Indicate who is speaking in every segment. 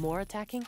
Speaker 1: More attacking?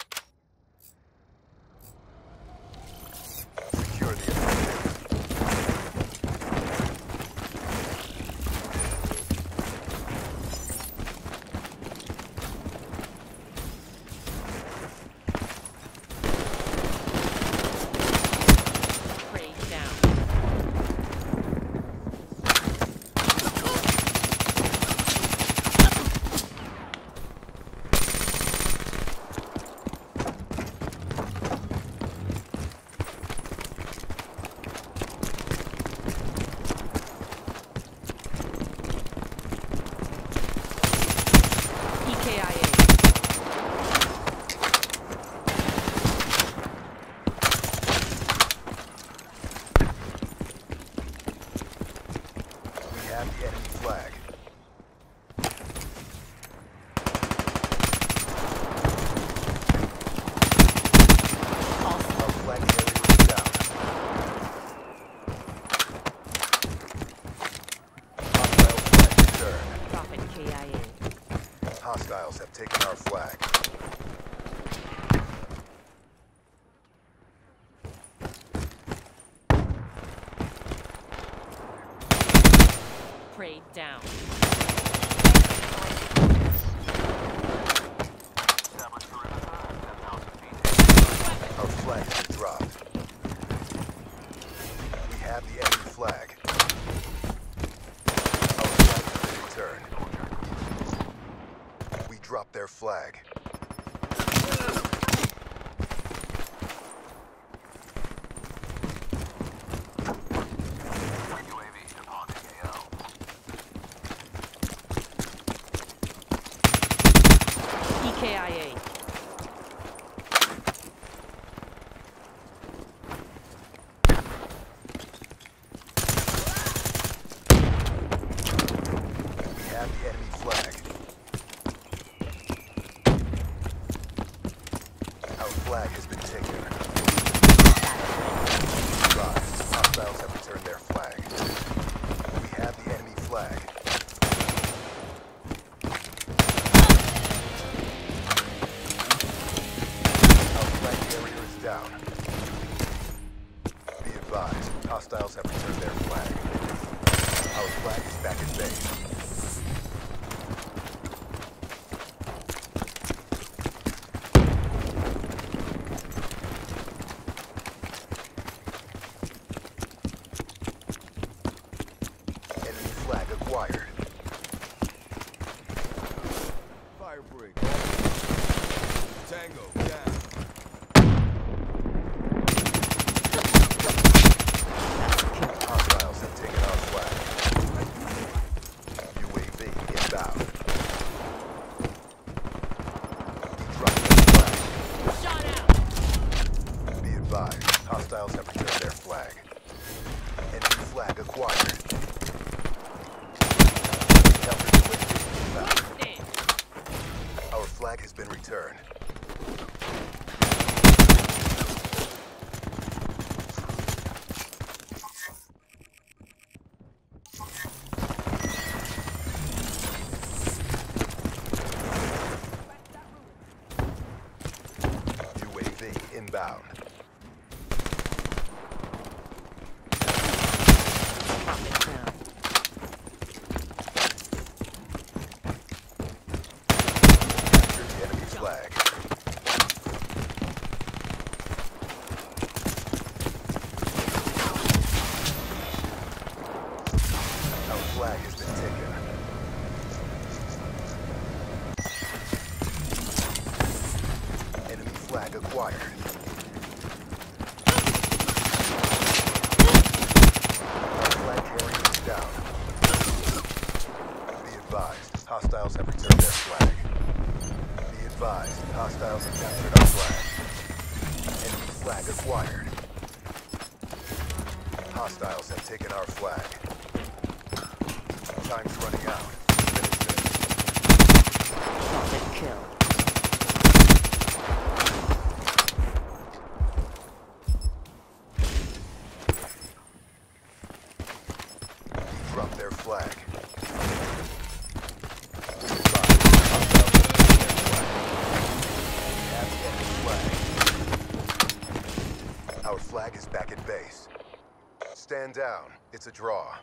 Speaker 1: KIA. Down.
Speaker 2: Our flag has dropped. We have the enemy flag. Our flag has returned. We dropped their flag. turn. Uh, New UAV inbound. Hostiles have returned their flag. Be advised, hostiles have captured our flag. Enemy flag acquired. Hostiles have taken our flag. Time's running out. Shot
Speaker 1: and kill.
Speaker 2: their flag. Stand down. It's a draw.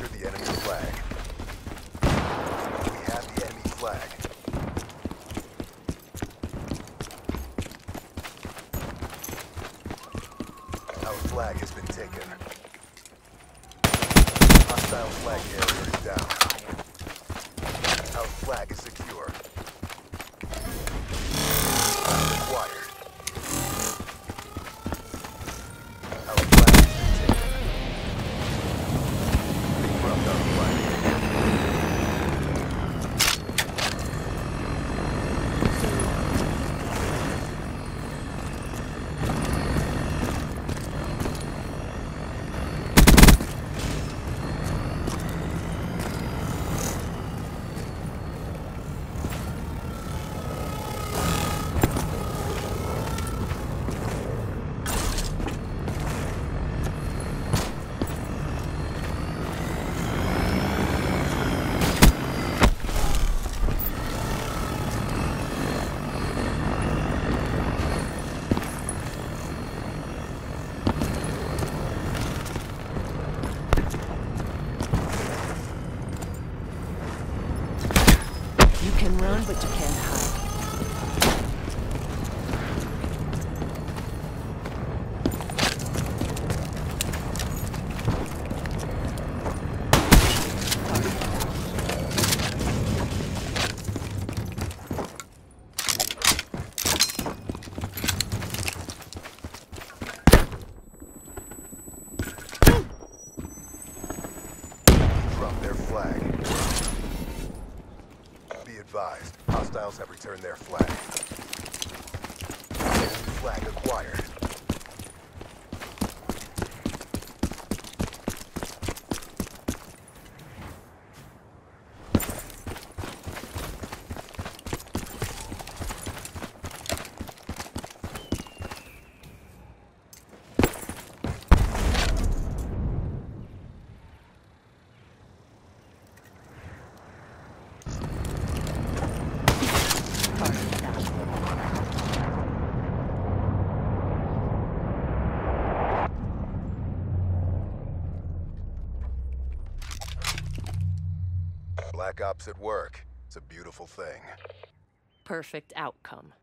Speaker 2: Captured the enemy flag. We have the enemy flag. Our flag has been taken. Hostile flag carrier is down. Our flag is
Speaker 1: But you can't hide.
Speaker 2: Drop their flag. Be advised, hostiles have returned their flag. Flag acquired. Black Ops at work. It's a beautiful thing.
Speaker 1: Perfect outcome.